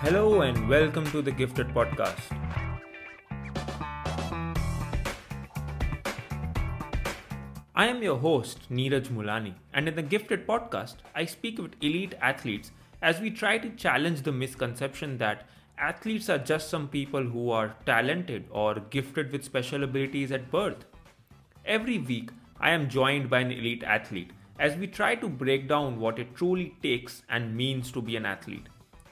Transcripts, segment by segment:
Hello and welcome to the Gifted Podcast. I am your host, Niraj Mulani, and in the Gifted Podcast, I speak with elite athletes as we try to challenge the misconception that athletes are just some people who are talented or gifted with special abilities at birth. Every week, I am joined by an elite athlete as we try to break down what it truly takes and means to be an athlete.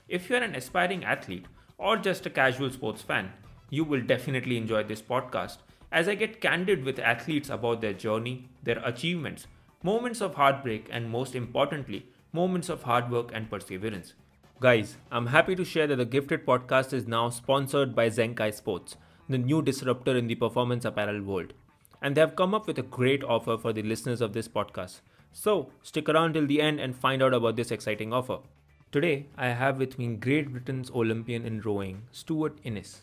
If you're an aspiring athlete or just a casual sports fan, you will definitely enjoy this podcast as I get candid with athletes about their journey, their achievements, moments of heartbreak, and most importantly, moments of hard work and perseverance. Guys, I'm happy to share that the Gifted podcast is now sponsored by Zenkai Sports, the new disruptor in the performance apparel world. And they have come up with a great offer for the listeners of this podcast. So, stick around till the end and find out about this exciting offer. Today, I have with me Great Britain's Olympian in rowing, Stewart Innes.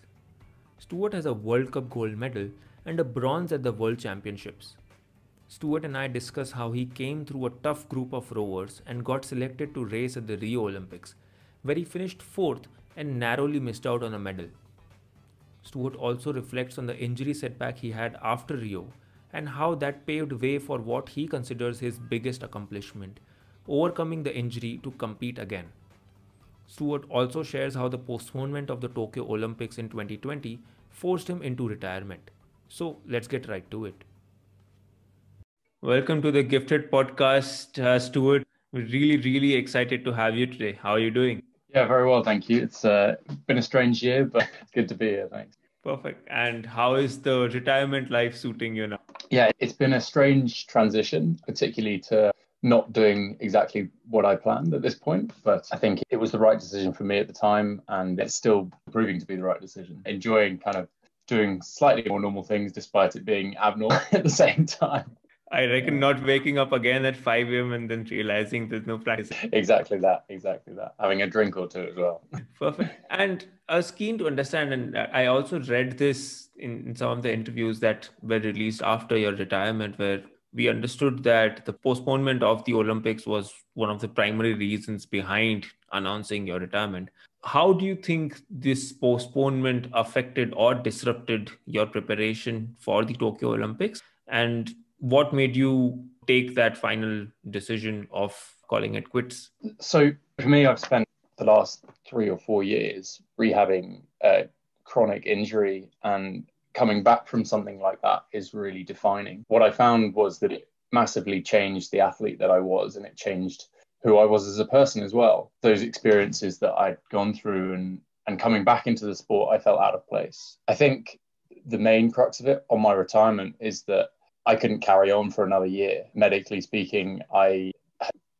Stewart has a World Cup gold medal and a bronze at the World Championships. Stewart and I discuss how he came through a tough group of rowers and got selected to race at the Rio Olympics, where he finished fourth and narrowly missed out on a medal. Stewart also reflects on the injury setback he had after Rio and how that paved way for what he considers his biggest accomplishment overcoming the injury to compete again. Stewart also shares how the postponement of the Tokyo Olympics in 2020 forced him into retirement. So let's get right to it. Welcome to the Gifted Podcast, uh, Stewart. We're really, really excited to have you today. How are you doing? Yeah, very well, thank you. It's uh, been a strange year, but it's good to be here. Thanks. Perfect. And how is the retirement life suiting you now? Yeah, it's been a strange transition, particularly to not doing exactly what I planned at this point, but I think it was the right decision for me at the time, and it's still proving to be the right decision. Enjoying kind of doing slightly more normal things despite it being abnormal at the same time. I reckon not waking up again at 5 a.m. and then realizing there's no practice. Exactly that. Exactly that. Having a drink or two as well. Perfect. And I was keen to understand, and I also read this in, in some of the interviews that were released after your retirement, where we understood that the postponement of the Olympics was one of the primary reasons behind announcing your retirement. How do you think this postponement affected or disrupted your preparation for the Tokyo Olympics? And what made you take that final decision of calling it quits? So, for me, I've spent the last three or four years rehabbing a chronic injury and coming back from something like that is really defining. What I found was that it massively changed the athlete that I was and it changed who I was as a person as well. Those experiences that I'd gone through and and coming back into the sport, I felt out of place. I think the main crux of it on my retirement is that I couldn't carry on for another year. Medically speaking, I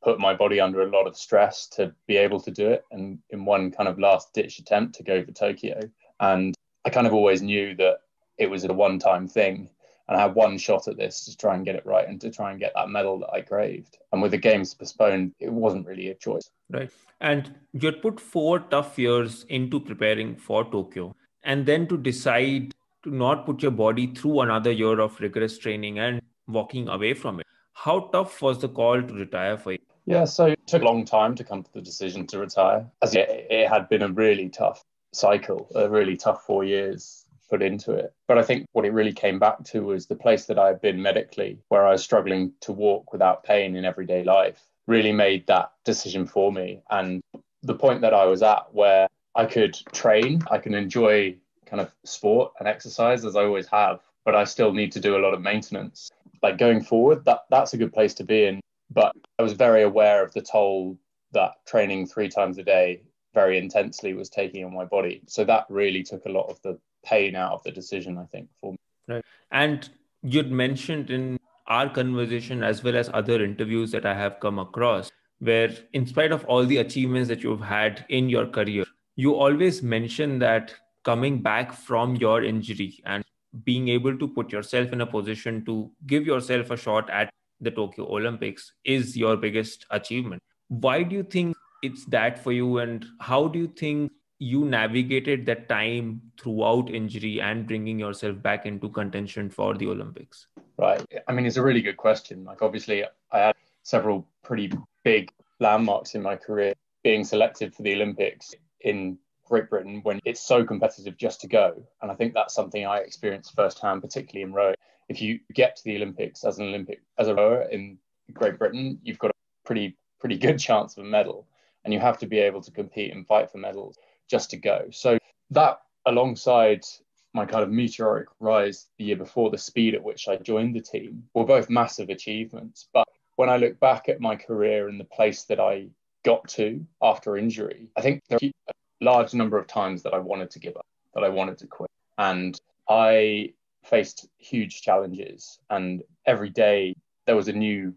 put my body under a lot of stress to be able to do it and in one kind of last ditch attempt to go for Tokyo. And I kind of always knew that it was a one time thing. And I had one shot at this to try and get it right and to try and get that medal that I craved. And with the games postponed, it wasn't really a choice. Right. And you had put four tough years into preparing for Tokyo. And then to decide to not put your body through another year of rigorous training and walking away from it. How tough was the call to retire for you? Yeah, so it took a long time to come to the decision to retire. As it, it had been a really tough cycle, a really tough four years put into it. But I think what it really came back to was the place that I had been medically, where I was struggling to walk without pain in everyday life, really made that decision for me. And the point that I was at where I could train, I can enjoy kind of sport and exercise as I always have, but I still need to do a lot of maintenance. Like going forward, that that's a good place to be in. But I was very aware of the toll that training three times a day very intensely was taking on my body. So that really took a lot of the pain out of the decision, I think, for me. Right. And you'd mentioned in our conversation, as well as other interviews that I have come across, where in spite of all the achievements that you've had in your career, you always mention that coming back from your injury and being able to put yourself in a position to give yourself a shot at the Tokyo Olympics is your biggest achievement. Why do you think it's that for you? And how do you think you navigated that time throughout injury and bringing yourself back into contention for the Olympics? Right. I mean, it's a really good question. Like, obviously, I had several pretty big landmarks in my career. Being selected for the Olympics in Great Britain when it's so competitive just to go. And I think that's something I experienced firsthand, particularly in rowing. If you get to the Olympics as an Olympic as a rower in Great Britain, you've got a pretty pretty good chance of a medal, and you have to be able to compete and fight for medals just to go. So that alongside my kind of meteoric rise the year before, the speed at which I joined the team were both massive achievements. But when I look back at my career and the place that I got to after injury, I think there are a large number of times that I wanted to give up, that I wanted to quit. And I faced huge challenges. And every day there was a new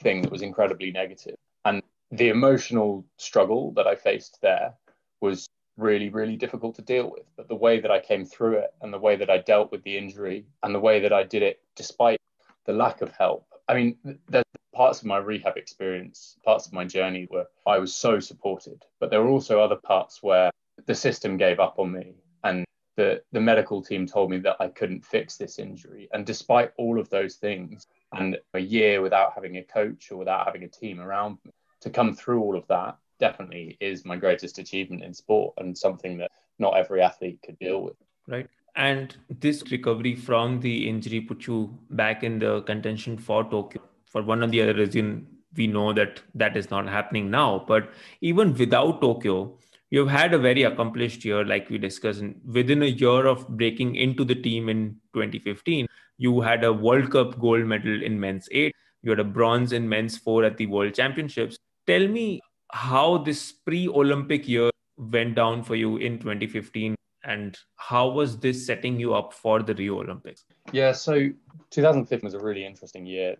thing that was incredibly negative. And the emotional struggle that I faced there was really, really difficult to deal with. But the way that I came through it and the way that I dealt with the injury and the way that I did it despite the lack of help. I mean, there's parts of my rehab experience, parts of my journey where I was so supported, but there were also other parts where the system gave up on me and the, the medical team told me that I couldn't fix this injury. And despite all of those things, and a year without having a coach or without having a team around me, to come through all of that definitely is my greatest achievement in sport and something that not every athlete could deal with. Right. And this recovery from the injury put you back in the contention for Tokyo. For one of the other reason, we know that that is not happening now. But even without Tokyo, you've had a very accomplished year, like we discussed. Within a year of breaking into the team in 2015, you had a World Cup gold medal in men's eight. You had a bronze in men's four at the World Championships. Tell me how this pre-Olympic year went down for you in 2015 and how was this setting you up for the Rio Olympics? Yeah, so 2015 was a really interesting year.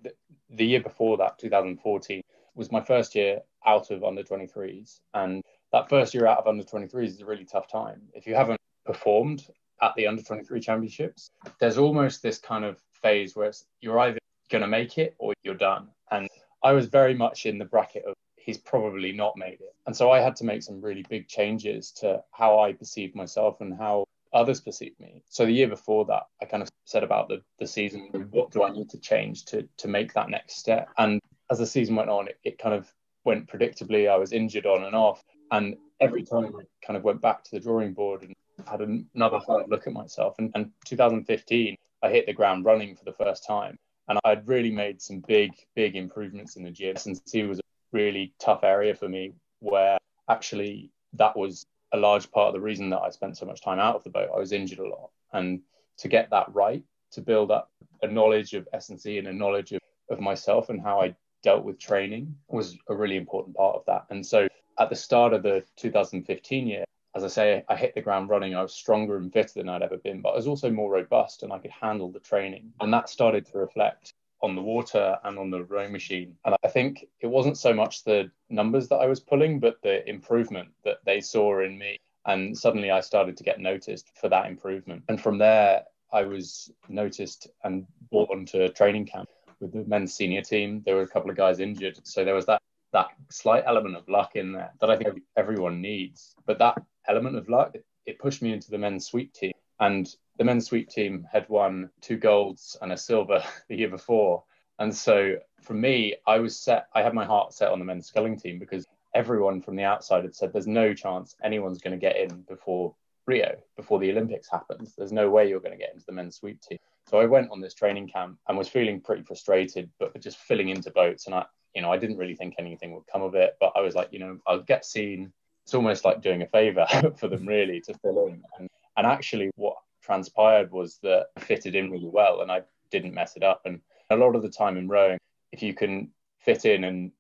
The, year before that, 2014, was my first year out of under 23s. And that first year out of under 23s is a really tough time. If you haven't performed at the under 23 championships, there's almost this kind of phase where it's, you're either going to make it or you're done. And I was very much in the bracket of he's probably not made it. And so I had to make some really big changes to how I perceive myself and how others perceive me. So the year before that, I kind of said about the, the season, what do I need to change to, to make that next step? And as the season went on, it, it kind of went predictably. I was injured on and off. And every time I kind of went back to the drawing board and had another hard look at myself. And, and 2015, I hit the ground running for the first time. And I'd really made some big, big improvements in the gym. Since he was really tough area for me where actually that was a large part of the reason that I spent so much time out of the boat. I was injured a lot. And to get that right, to build up a knowledge of S&C and a knowledge of, of myself and how I dealt with training was a really important part of that. And so at the start of the 2015 year, as I say, I hit the ground running. I was stronger and fitter than I'd ever been, but I was also more robust and I could handle the training. And that started to reflect on the water and on the rowing machine. And I think it wasn't so much the numbers that I was pulling, but the improvement that they saw in me. And suddenly I started to get noticed for that improvement. And from there, I was noticed and brought onto a training camp with the men's senior team. There were a couple of guys injured. So there was that that slight element of luck in there that I think everyone needs. But that element of luck, it pushed me into the men's sweep team. And the men's sweep team had won two golds and a silver the year before. And so for me, I was set, I had my heart set on the men's sculling team because everyone from the outside had said there's no chance anyone's going to get in before Rio, before the Olympics happens. There's no way you're going to get into the men's sweep team. So I went on this training camp and was feeling pretty frustrated, but just filling into boats. And I, you know, I didn't really think anything would come of it, but I was like, you know, I'll get seen. It's almost like doing a favor for them, really, to fill in. And, and actually, what transpired was that I fitted in really well and I didn't mess it up. And a lot of the time in rowing, if you can fit in and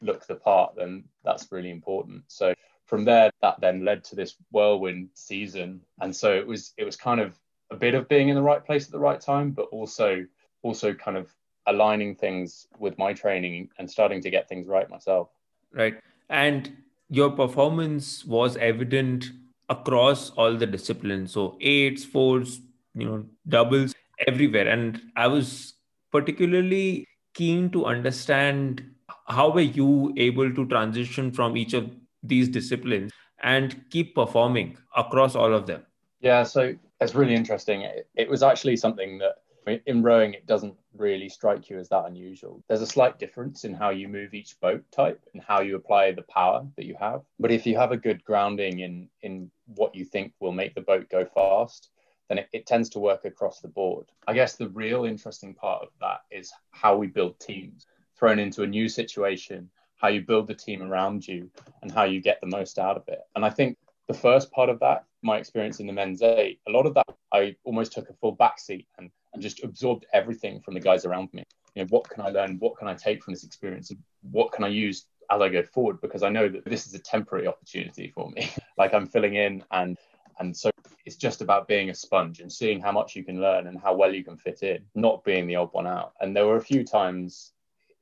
look the part, then that's really important. So from there, that then led to this whirlwind season. And so it was it was kind of a bit of being in the right place at the right time, but also also kind of aligning things with my training and starting to get things right myself. Right. And your performance was evident across all the disciplines. So eights, fours, you know, doubles, everywhere. And I was particularly keen to understand how were you able to transition from each of these disciplines and keep performing across all of them? Yeah, so it's really interesting. It, it was actually something that in rowing, it doesn't really strike you as that unusual. There's a slight difference in how you move each boat type and how you apply the power that you have. But if you have a good grounding in in what you think will make the boat go fast, then it, it tends to work across the board. I guess the real interesting part of that is how we build teams. Thrown into a new situation, how you build the team around you and how you get the most out of it. And I think the first part of that, my experience in the men's eight, a lot of that I almost took a full backseat and, and just absorbed everything from the guys around me. You know, what can I learn? What can I take from this experience? What can I use as I go forward? Because I know that this is a temporary opportunity for me. like I'm filling in and and so it's just about being a sponge and seeing how much you can learn and how well you can fit in, not being the odd one out. And there were a few times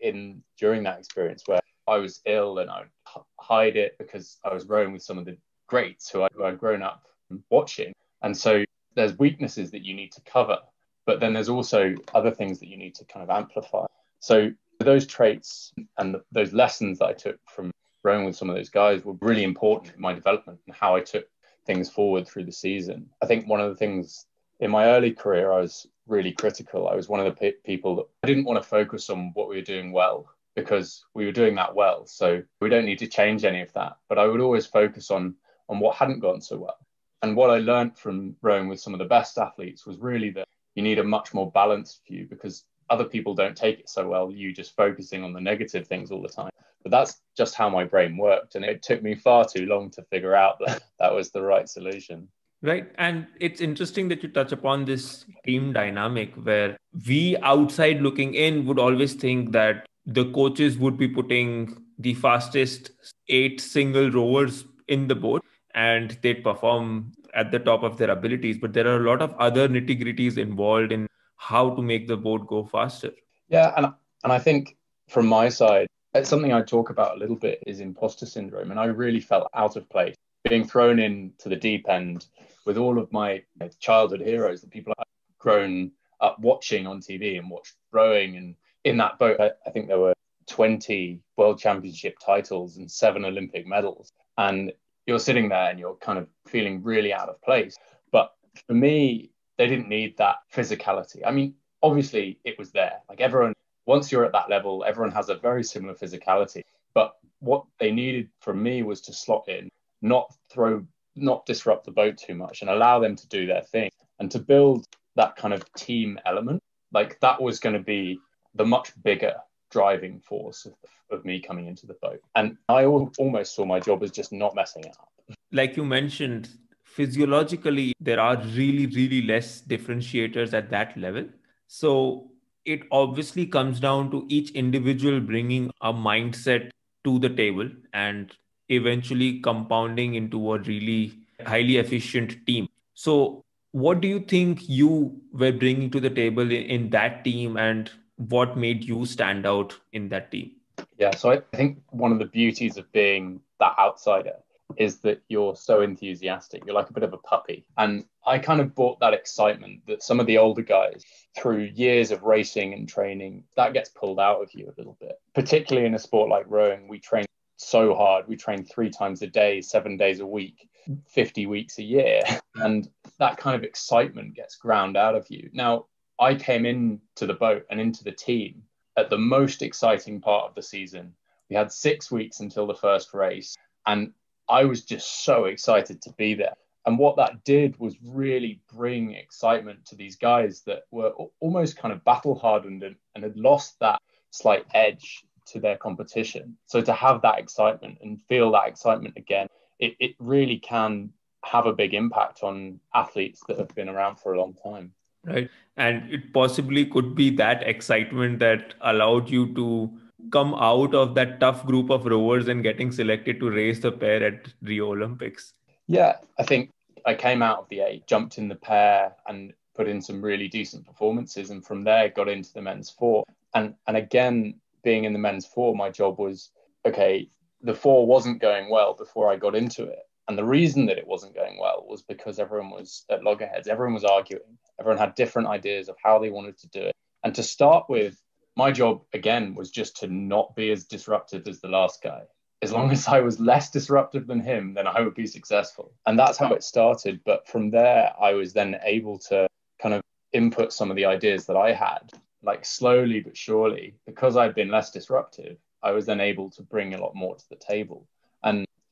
in during that experience where I was ill and I would hide it because I was rowing with some of the greats who, I, who I'd grown up watching. And so there's weaknesses that you need to cover, but then there's also other things that you need to kind of amplify. So those traits and those lessons that I took from rowing with some of those guys were really important in my development and how I took things forward through the season. I think one of the things in my early career, I was really critical. I was one of the pe- people that I didn't want to focus on what we were doing well because we were doing that well. So we don't need to change any of that. But I would always focus on on what hadn't gone so well. And what I learned from rowing with some of the best athletes was really that you need a much more balanced view because other people don't take it so well. You just focusing on the negative things all the time. But that's just how my brain worked. And it took me far too long to figure out that that was the right solution. Right. And it's interesting that you touch upon this team dynamic where we outside looking in would always think that the coaches would be putting the fastest eight single rowers in the boat and they'd perform at the top of their abilities. But there are a lot of other nitty gritties involved in how to make the boat go faster. Yeah. And, and I think from my side, something I talk about a little bit is imposter syndrome. And I really felt out of place being thrown into the deep end with all of my childhood heroes, the people I've grown up watching on TV and watched rowing. And in that boat, I, I think there were 20 world championship titles and seven Olympic medals. And you're sitting there and you're kind of feeling really out of place. But for me, they didn't need that physicality. I mean, obviously it was there. Like everyone, once you're at that level, everyone has a very similar physicality. But what they needed from me was to slot in, not throw, not disrupt the boat too much and allow them to do their thing and to build that kind of team element. Like that was going to be the much bigger driving force of, of me coming into the boat. And I almost saw my job as just not messing it up. Like you mentioned, physiologically, there are really, really less differentiators at that level. So it obviously comes down to each individual bringing a mindset to the table and eventually compounding into a really highly efficient team. So, what do you think you were bringing to the table in that team, and what made you stand out in that team? Yeah, so I think one of the beauties of being that outsider is that you're so enthusiastic. You're like a bit of a puppy. And I kind of brought that excitement that some of the older guys, through years of racing and training, that gets pulled out of you a little bit. Particularly in a sport like rowing, we train so hard. We train three times a day, seven days a week, 50 weeks a year. And that kind of excitement gets ground out of you. Now, I came into the boat and into the team at the most exciting part of the season. We had six weeks until the first race, and I was just so excited to be there. And what that did was really bring excitement to these guys that were almost kind of battle hardened and, and had lost that slight edge to their competition. So to have that excitement and feel that excitement again, it, it really can have a big impact on athletes that have been around for a long time. Right. And it possibly could be that excitement that allowed you to come out of that tough group of rowers and getting selected to race the pair at Rio Olympics. Yeah, I think I came out of the eight, jumped in the pair, and put in some really decent performances, and from there got into the men's four. And and again, being in the men's four, my job was okay. The four wasn't going well before I got into it, and the reason that it wasn't going well was because everyone was at loggerheads. Everyone was arguing. Everyone had different ideas of how they wanted to do it. And to start with, my job again was just to not be as disruptive as the last guy. As long as I was less disruptive than him, then I would be successful. And that's how it started. But from there, I was then able to kind of input some of the ideas that I had, like slowly but surely, because I'd been less disruptive, I was then able to bring a lot more to the table.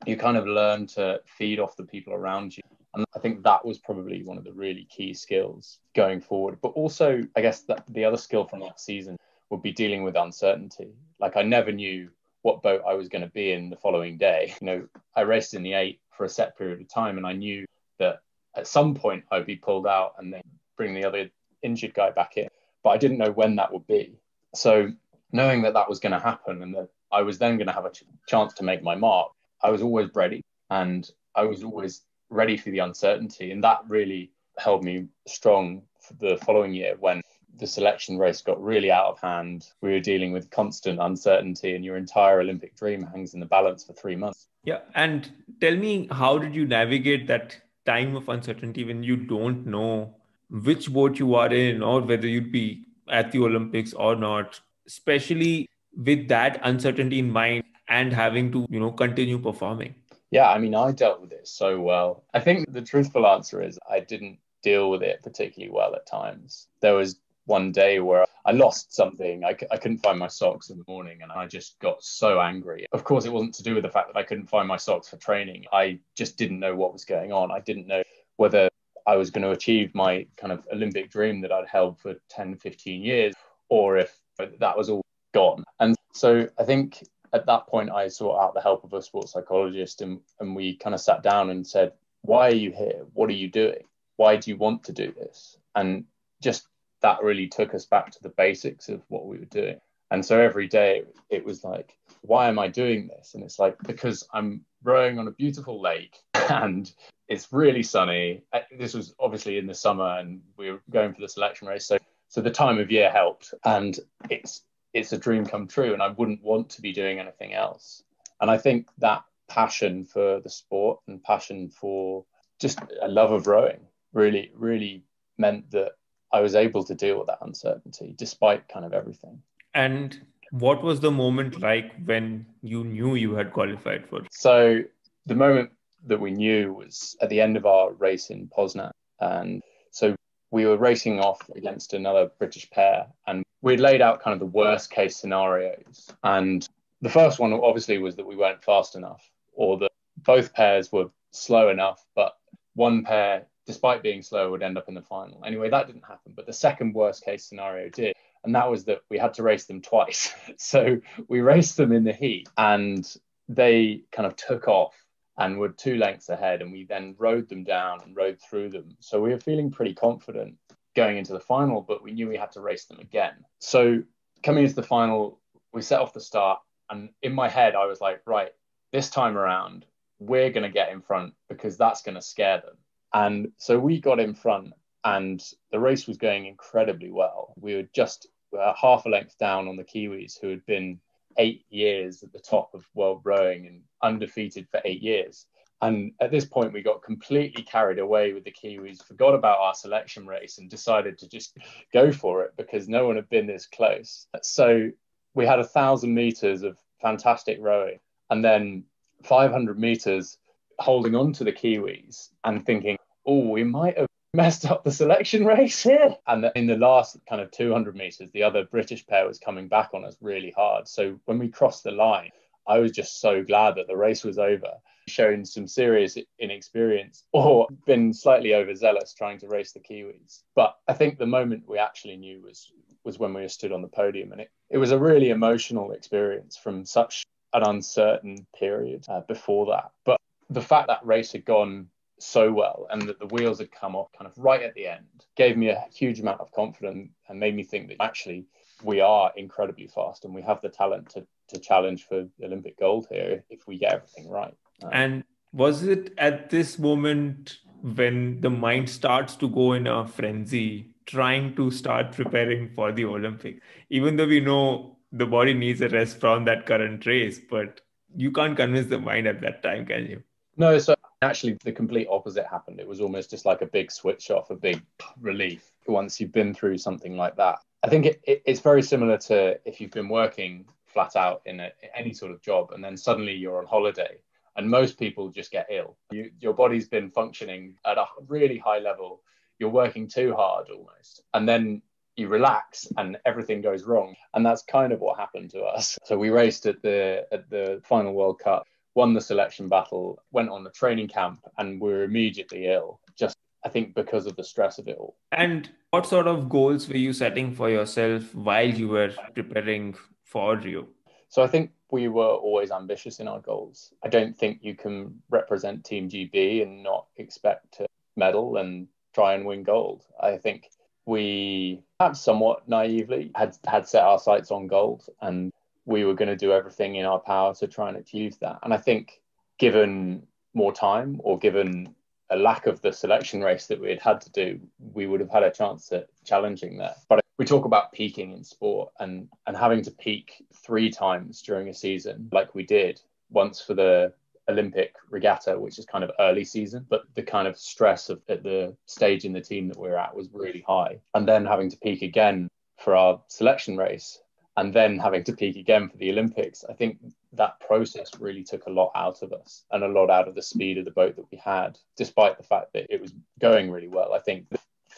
You kind of learn to feed off the people around you. And I think that was probably one of the really key skills going forward. But also, I guess that the other skill from that season would be dealing with uncertainty. Like I never knew what boat I was going to be in the following day. You know, I raced in the eight for a set period of time, and I knew that at some point I'd be pulled out and then bring the other injured guy back in. But I didn't know when that would be. So knowing that that was going to happen and that I was then going to have a ch- chance to make my mark, I was always ready and I was always ready for the uncertainty. And that really held me strong for the following year when the selection race got really out of hand. We were dealing with constant uncertainty, and your entire Olympic dream hangs in the balance for three months. Yeah. And tell me, how did you navigate that time of uncertainty when you don't know which boat you are in or whether you'd be at the Olympics or not, especially with that uncertainty in mind and having to, you know, continue performing? Yeah, I mean, I dealt with it so well. I think the truthful answer is I didn't deal with it particularly well at times. There was one day where I lost something. I, I couldn't find my socks in the morning and I just got so angry. Of course, it wasn't to do with the fact that I couldn't find my socks for training. I just didn't know what was going on. I didn't know whether I was going to achieve my kind of Olympic dream that I'd held for 10, 15 years or if that was all gone. And so I think at that point, I sought out the help of a sports psychologist and, and we kind of sat down and said, Why are you here? What are you doing? Why do you want to do this? And just that really took us back to the basics of what we were doing. And so every day it was like, why am I doing this? And it's like, because I'm rowing on a beautiful lake and it's really sunny. Uh, this was obviously in the summer and we were going for the selection race. So, so the time of year helped and it's, it's a dream come true and I wouldn't want to be doing anything else. And I think that passion for the sport and passion for just a love of rowing really, really meant that I was able to deal with that uncertainty despite kind of everything. And what was the moment like when you knew you had qualified for? So the moment that we knew was at the end of our race in Poznan. And so we were racing off against another British pair and we'd laid out kind of the worst case scenarios. And the first one obviously was that we weren't fast enough or that both pairs were slow enough, but one pair despite being slow, would end up in the final. Anyway, that didn't happen. But the second worst case scenario did. And that was that we had to race them twice. so we raced them in the heat and they kind of took off and were two lengths ahead. And we then rode them down and rode through them. So we were feeling pretty confident going into the final, but we knew we had to race them again. So coming into the final, we set off the start. And in my head, I was like, right, this time around, we're going to get in front because that's going to scare them. And so we got in front, and the race was going incredibly well. We were just uh, half a length down on the Kiwis, who had been eight years at the top of world rowing and undefeated for eight years. And at this point, we got completely carried away with the Kiwis, forgot about our selection race, and decided to just go for it because no one had been this close. So we had a thousand meters of fantastic rowing, and then 500 meters holding on to the Kiwis and thinking, oh, we might have messed up the selection race here. And in the last kind of 200 meters, the other British pair was coming back on us really hard. So when we crossed the line, I was just so glad that the race was over, showing some serious inexperience or been slightly overzealous trying to race the Kiwis. But I think the moment we actually knew was was when we stood on the podium, and it, it was a really emotional experience from such an uncertain period uh, before that. But the fact that race had gone so well and that the wheels had come off kind of right at the end gave me a huge amount of confidence and made me think that actually we are incredibly fast and we have the talent to, to challenge for Olympic gold here if we get everything right. Um, and was it at this moment when the mind starts to go in a frenzy, trying to start preparing for the Olympic, Even though we know the body needs a rest from that current race, but you can't convince the mind at that time, can you? No, so actually the complete opposite happened. It was almost just like a big switch off, a big relief once you've been through something like that. I think it, it, it's very similar to if you've been working flat out in a, any sort of job and then suddenly you're on holiday and most people just get ill. You, your body's been functioning at a really high level. you're working too hard almost. And then you relax and everything goes wrong. And that's kind of what happened to us. So we raced at the at the final World Cup, won the selection battle, went on the training camp, and we were immediately ill. Just I think because of the stress of it all. And what sort of goals were you setting for yourself while you were preparing for Rio? So I think we were always ambitious in our goals. I don't think you can represent Team GB and not expect to medal and try and win gold. I think we perhaps somewhat naively had had set our sights on gold and we were going to do everything in our power to try and achieve that. And I think given more time or given a lack of the selection race that we had had to do, we would have had a chance at challenging that. But we talk about peaking in sport and and having to peak three times during a season, like we did once for the Olympic regatta, which is kind of early season, but the kind of stress of at the stage in the team that we are at was really high. And then having to peak again for our selection race and then having to peak again for the Olympics, I think that process really took a lot out of us and a lot out of the speed of the boat that we had, despite the fact that it was going really well. I think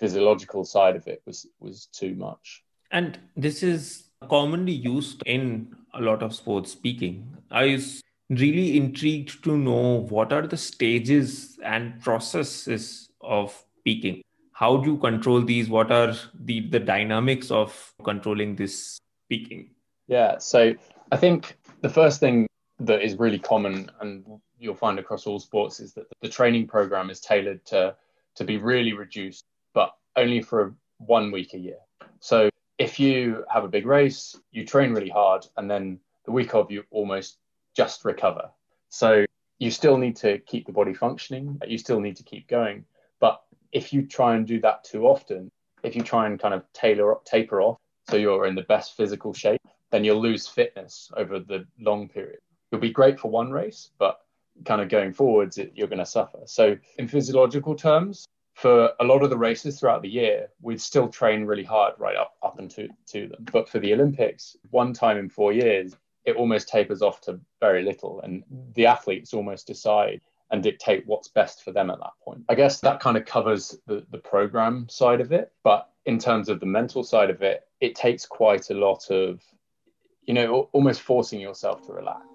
physiological side of it was was too much. And this is commonly used in a lot of sports speaking. I was really intrigued to know what are the stages and processes of peaking. How do you control these? What are the, the dynamics of controlling this speaking? Yeah, so I think the first thing that is really common and you'll find across all sports is that the training program is tailored to to be really reduced, only for one week a year. So if you have a big race, you train really hard, and then the week of you almost just recover. So you still need to keep the body functioning, you still need to keep going. But if you try and do that too often, if you try and kind of tailor up, taper off so you're in the best physical shape, then you'll lose fitness over the long period. You'll be great for one race, but kind of going forwards, it, you're going to suffer. So, in physiological terms, for a lot of the races throughout the year, we'd still train really hard right up, up into to them. But for the Olympics, one time in four years, it almost tapers off to very little. And the athletes almost decide and dictate what's best for them at that point. I guess that kind of covers the, the program side of it. But in terms of the mental side of it, it takes quite a lot of, you know, almost forcing yourself to relax.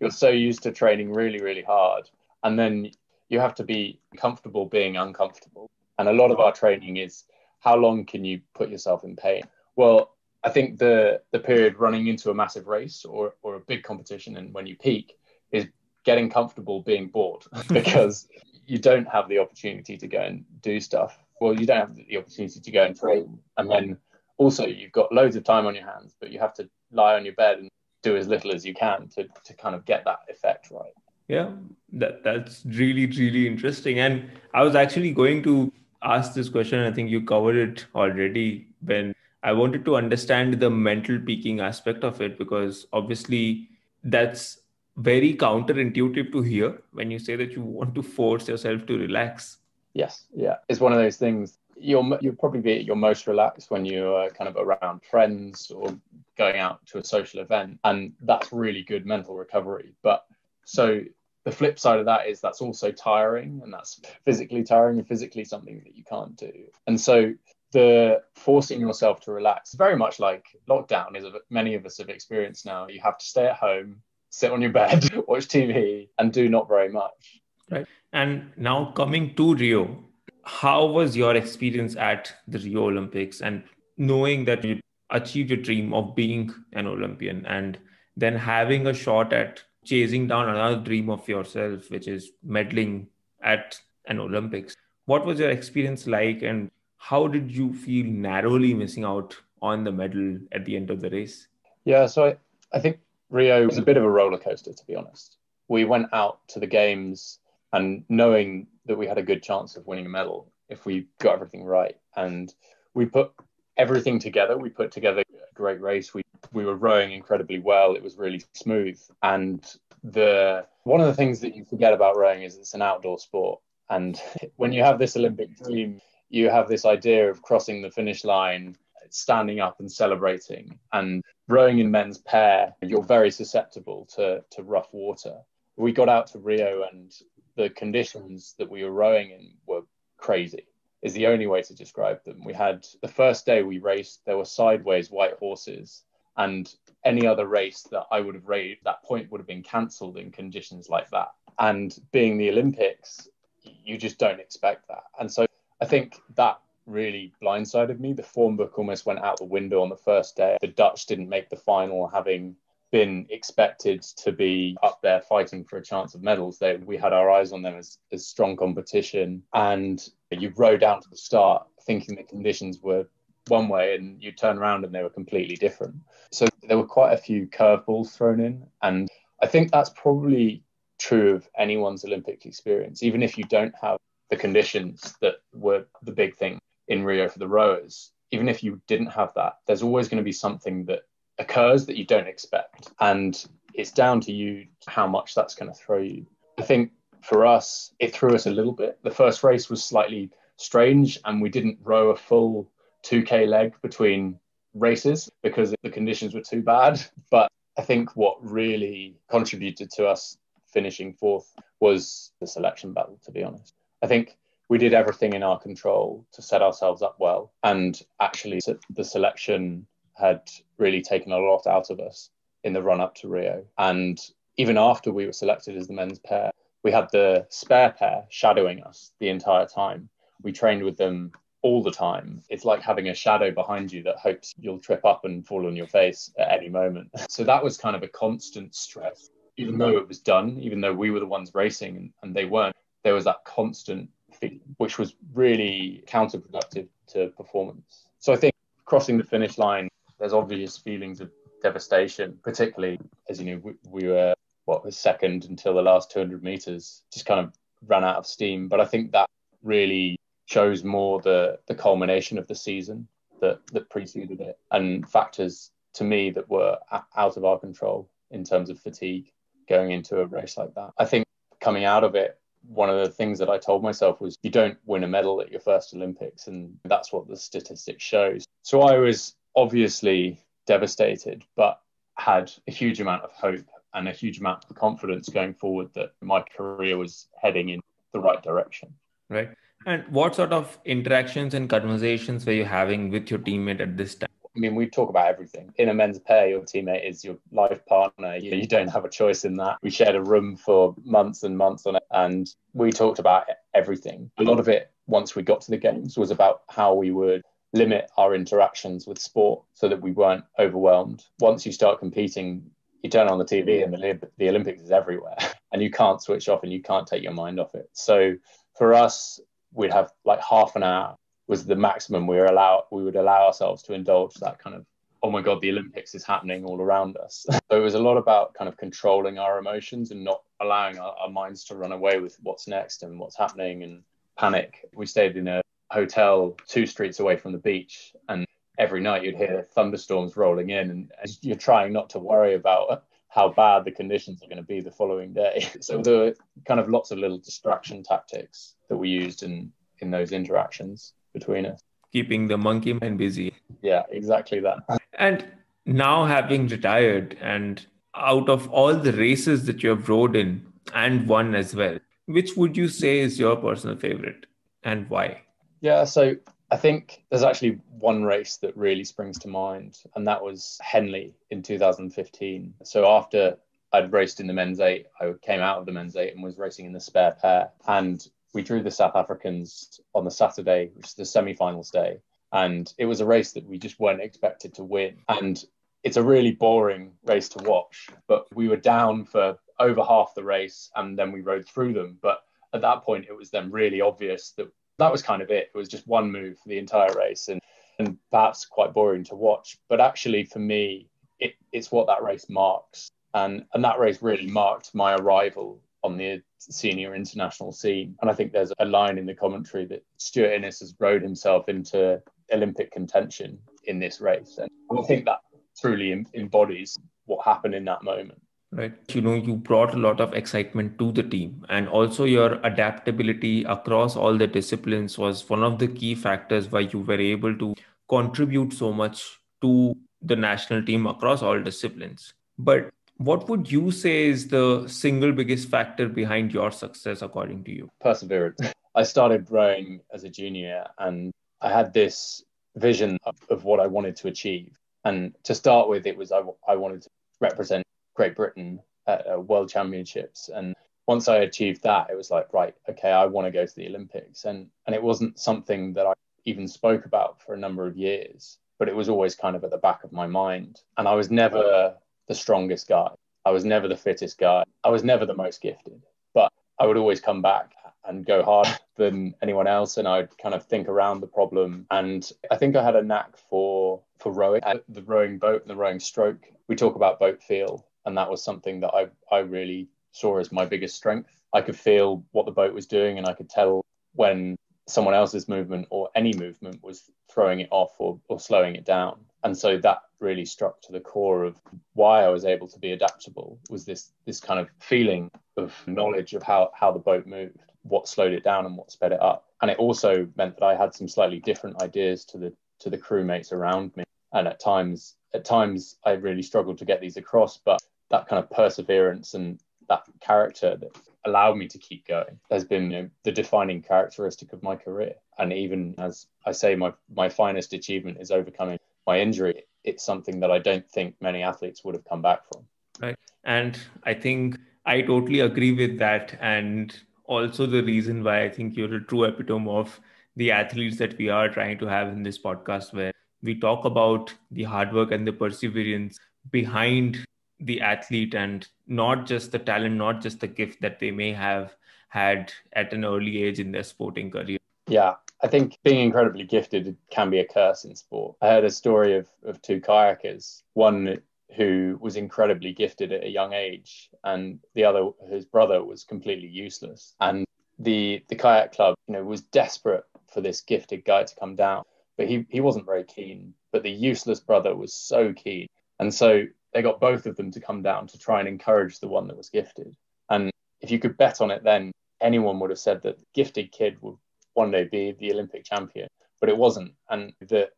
You're so used to training really, really hard. And then you have to be comfortable being uncomfortable. And a lot of our training is how long can you put yourself in pain? Well, I think the the period running into a massive race or, or a big competition and when you peak is getting comfortable being bored because you don't have the opportunity to go and do stuff well, you don't have the opportunity to go and train. And then also you've got loads of time on your hands, but you have to lie on your bed and do as little as you can to, to kind of get that effect right. Yeah, that that's really, really interesting. And I was actually going to ask this question. I think you covered it already when I wanted to understand the mental peaking aspect of it because obviously that's very counterintuitive to hear when you say that you want to force yourself to relax Yes, yeah, it's one of those things. You'll you'll probably be at your most relaxed when you're kind of around friends or going out to a social event, and that's really good mental recovery. But so the flip side of that is that's also tiring, and that's physically tiring and physically something that you can't do. And so the forcing yourself to relax, very much like lockdown, is many of us have experienced now. You have to stay at home, sit on your bed, watch TV, and do not very much. Right. And now coming to Rio, how was your experience at the Rio Olympics and knowing that you achieved your dream of being an Olympian and then having a shot at chasing down another dream of yourself, which is medaling at an Olympics? What was your experience like and how did you feel narrowly missing out on the medal at the end of the race? Yeah, so I, I think Rio was a bit of a roller coaster, to be honest. We went out to the games and knowing that we had a good chance of winning a medal if we got everything right. And we put everything together. We put together great race. We we were rowing incredibly well. It was really smooth. And the one of the things that you forget about rowing is it's an outdoor sport. And when you have this Olympic dream, you have this idea of crossing the finish line, standing up and celebrating. And rowing in men's pair, you're very susceptible to, to rough water. We got out to Rio and the conditions that we were rowing in were crazy. Is the only way to describe them. We had the first day we raced, there were sideways white horses, and any other race that I would have raced, that point would have been cancelled in conditions like that. And being the Olympics, you just don't expect that. And so I think that really blindsided me. The form book almost went out the window on the first day. The Dutch didn't make the final, having been expected to be up there fighting for a chance of medals. They, we had our eyes on them as, as strong competition. And you rode out to the start thinking the conditions were one way and you turn around and they were completely different. So there were quite a few curveballs thrown in. And I think that's probably true of anyone's Olympic experience, even if you don't have the conditions that were the big thing in Rio for the rowers. Even if you didn't have that, there's always going to be something that occurs that you don't expect. And it's down to you how much that's going to throw you. I think for us, it threw us a little bit. The first race was slightly strange, and we didn't row a full 2K leg between races because the conditions were too bad. But I think what really contributed to us finishing fourth was the selection battle, to be honest. I think we did everything in our control to set ourselves up well. And actually, the selection had really taken a lot out of us in the run up to Rio. And even after we were selected as the men's pair, we had the spare pair shadowing us the entire time. We trained with them all the time. It's like having a shadow behind you that hopes you'll trip up and fall on your face at any moment. So that was kind of a constant stress. Even though it was done, even though we were the ones racing and, and they weren't, there was that constant feeling, which was really counterproductive to performance. So I think crossing the finish line there's obvious feelings of devastation, particularly as you know we, we were what was second until the last 200 meters, just kind of ran out of steam. But I think that really shows more the the culmination of the season that that preceded it and factors to me that were out of our control in terms of fatigue going into a race like that. I think coming out of it, one of the things that I told myself was you don't win a medal at your first Olympics, and that's what the statistics shows. So I was obviously devastated, but had a huge amount of hope and a huge amount of confidence going forward that my career was heading in the right direction. Right. And what sort of interactions and conversations were you having with your teammate at this time? I mean, we talk about everything. In a men's pair, your teammate is your life partner. You, you don't have a choice in that. We shared a room for months and months on it, and we talked about everything. A lot of it, once we got to the games, was about how we would limit our interactions with sport so that we weren't overwhelmed. Once you start competing, you turn on the TV and the, the Olympics is everywhere and you can't switch off and you can't take your mind off it. So for us, we'd have like half an hour was the maximum we were allowed we would allow ourselves to indulge that kind of oh my god the olympics is happening all around us so it was a lot about kind of controlling our emotions and not allowing our, our minds to run away with what's next and what's happening and panic we stayed in a hotel two streets away from the beach and every night you'd hear thunderstorms rolling in and you're trying not to worry about how bad the conditions are going to be the following day. So there were kind of lots of little distraction tactics that we used in in those interactions between us. Keeping the monkey mind busy. Yeah exactly that. And now having retired and out of all the races that you have rode in and won as well which would you say is your personal favorite and why yeah, so I think there's actually one race that really springs to mind, and that was Henley in 2015. So after I'd raced in the men's eight, I came out of the men's eight and was racing in the spare pair. And we drew the South Africans on the Saturday, which is the semi-finals day. And it was a race that we just weren't expected to win. And it's a really boring race to watch, but we were down for over half the race and then we rode through them. But at that point, it was then really obvious that that was kind of it. It was just one move for the entire race, and and perhaps quite boring to watch. But actually, for me, it, it's what that race marks, and and that race really marked my arrival on the senior international scene. And I think there's a line in the commentary that Stewart Innes has rode himself into Olympic contention in this race, and I think that truly embodies what happened in that moment right. You know you brought a lot of excitement to the team and also your adaptability across all the disciplines was one of the key factors why you were able to contribute so much to the national team across all disciplines. But what would you say is the single biggest factor behind your success according to you? Perseverance. I started rowing as a junior and I had this vision of, of what I wanted to achieve. And to start with, it was I, I wanted to represent Great Britain at uh, World Championships. And once I achieved that, it was like, right, okay, I want to go to the Olympics. And and it wasn't something that I even spoke about for a number of years, but it was always kind of at the back of my mind. And I was never the strongest guy. I was never the fittest guy. I was never the most gifted. But I would always come back and go harder than anyone else and I'd kind of think around the problem and I think I had a knack for for rowing the rowing boat and the rowing stroke we talk about boat feel and that was something that I I really saw as my biggest strength I could feel what the boat was doing and I could tell when someone else's movement or any movement was throwing it off or, or slowing it down and so that really struck to the core of why I was able to be adaptable was this this kind of feeling of knowledge of how how the boat moved what slowed it down and what sped it up. And it also meant that I had some slightly different ideas to the to the crewmates around me. And at times, at times, I really struggled to get these across. But that kind of perseverance and that character that allowed me to keep going has been you know, the defining characteristic of my career. And even as I say, my my finest achievement is overcoming my injury. It's something that I don't think many athletes would have come back from. Right. And I think I totally agree with that. And also the reason why I think you're a true epitome of the athletes that we are trying to have in this podcast, where we talk about the hard work and the perseverance behind the athlete and not just the talent, not just the gift that they may have had at an early age in their sporting career. Yeah, I think being incredibly gifted can be a curse in sport. I heard a story of, of two kayakers. One who was incredibly gifted at a young age, and the other, his brother, was completely useless. And the the kayak club, you know, was desperate for this gifted guy to come down, but he he wasn't very keen. But the useless brother was so keen, and so they got both of them to come down to try and encourage the one that was gifted. And if you could bet on it, then anyone would have said that the gifted kid would one day be the Olympic champion, but it wasn't. And the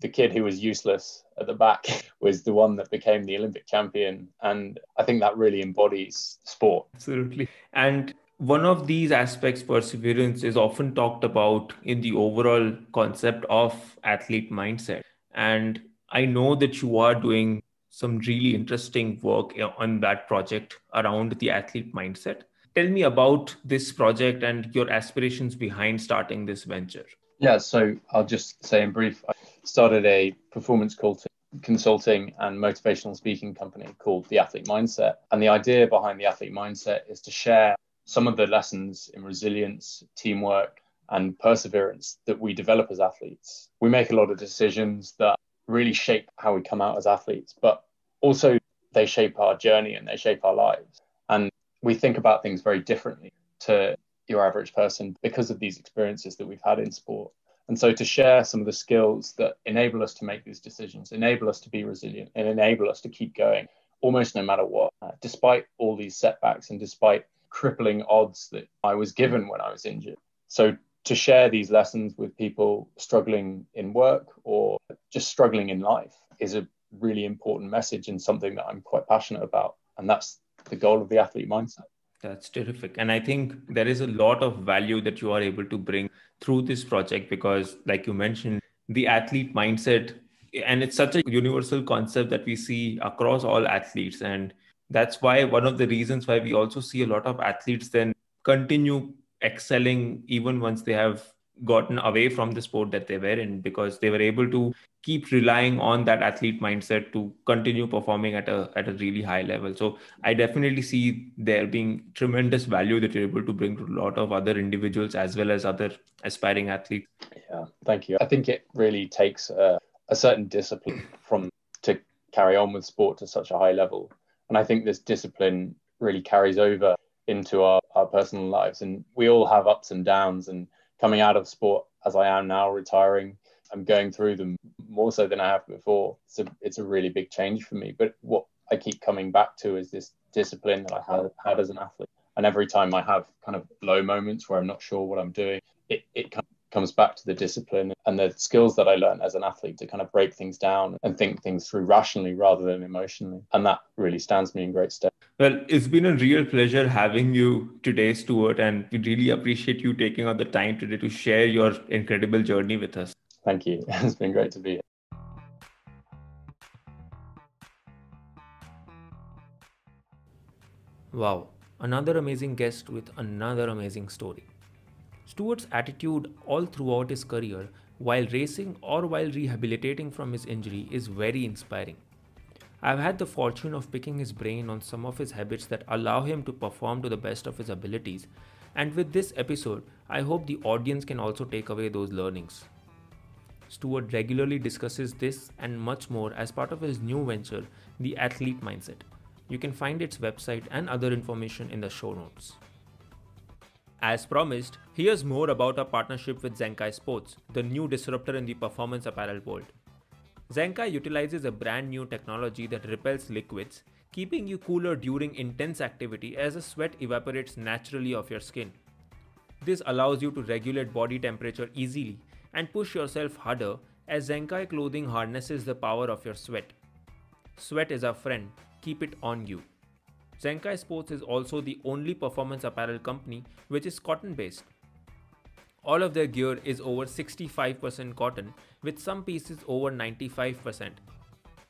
the kid who was useless at the back was the one that became the Olympic champion. And I think that really embodies sport. Absolutely. And one of these aspects, perseverance, is often talked about in the overall concept of athlete mindset. And I know that you are doing some really interesting work on that project around the athlete mindset. Tell me about this project and your aspirations behind starting this venture. Yeah, so I'll just say in brief, I started a performance consulting and motivational speaking company called The Athlete Mindset. And the idea behind The Athlete Mindset is to share some of the lessons in resilience, teamwork, and perseverance that we develop as athletes. We make a lot of decisions that really shape how we come out as athletes, but also they shape our journey and they shape our lives. And we think about things very differently to your average person because of these experiences that we've had in sport. And so to share some of the skills that enable us to make these decisions, enable us to be resilient, and enable us to keep going almost no matter what, uh, despite all these setbacks and despite crippling odds that I was given when I was injured. So to share these lessons with people struggling in work or just struggling in life is a really important message and something that I'm quite passionate about. And that's the goal of the athlete mindset. That's terrific. And I think there is a lot of value that you are able to bring through this project because, like you mentioned, the athlete mindset, and it's such a universal concept that we see across all athletes. And that's why one of the reasons why we also see a lot of athletes then continue excelling even once they have gotten away from the sport that they were in because they were able to keep relying on that athlete mindset to continue performing at a at a really high level. So i definitely see there being tremendous value that you're able to bring to a lot of other individuals as well as other aspiring athletes. Yeah thank you. I think it really takes a, a certain discipline from to carry on with sport to such a high level. And i think this discipline really carries over into our, our personal lives and we all have ups and downs and coming out of sport as I am now, retiring, I'm going through them more so than I have before. A, it's a really big change for me. But what I keep coming back to is this discipline that I had, had as an athlete. And every time I have kind of low moments where I'm not sure what I'm doing, it, it comes back to the discipline and the skills that I learned as an athlete to kind of break things down and think things through rationally rather than emotionally. And that really stands me in great stead. Well, it's been a real pleasure having you today, Stewart, and we really appreciate you taking out the time today to share your incredible journey with us. Thank you. It's been great to be here. Wow, another amazing guest with another amazing story. Stewart's attitude all throughout his career, while racing or while rehabilitating from his injury, is very inspiring. I've had the fortune of picking his brain on some of his habits that allow him to perform to the best of his abilities, and with this episode, I hope the audience can also take away those learnings. Stewart regularly discusses this and much more as part of his new venture, The Athlete Mindset. You can find its website and other information in the show notes. As promised, here's more about our partnership with Zenkai Sports, the new disruptor in the performance apparel world. Zenkai utilizes a brand new technology that repels liquids, keeping you cooler during intense activity as the sweat evaporates naturally off your skin. This allows you to regulate body temperature easily and push yourself harder as Zenkai clothing harnesses the power of your sweat. Sweat is our friend, keep it on you. Zenkai Sports is also the only performance apparel company which is cotton based. All of their gear is over 65% cotton, with some pieces over 95%.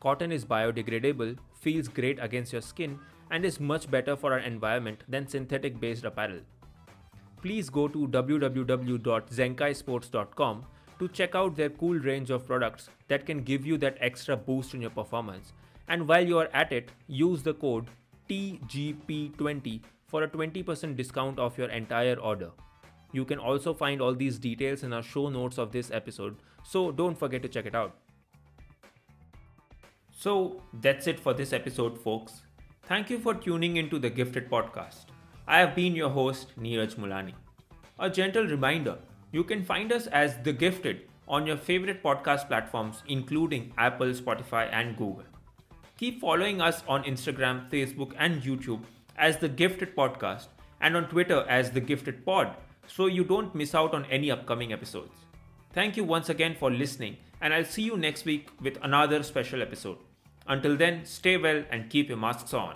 Cotton is biodegradable, feels great against your skin, and is much better for our environment than synthetic based apparel. Please go to www.zenkaisports.com to check out their cool range of products that can give you that extra boost in your performance and while you are at it, use the code TGP20 for a 20% discount off your entire order. You can also find all these details in our show notes of this episode, so don't forget to check it out. So that's it for this episode, folks. Thank you for tuning into the Gifted Podcast. I have been your host, Niraj Mulani. A gentle reminder you can find us as The Gifted on your favorite podcast platforms, including Apple, Spotify, and Google. Keep following us on Instagram, Facebook, and YouTube as The Gifted Podcast and on Twitter as The Gifted Pod so you don't miss out on any upcoming episodes. Thank you once again for listening, and I'll see you next week with another special episode. Until then, stay well and keep your masks on.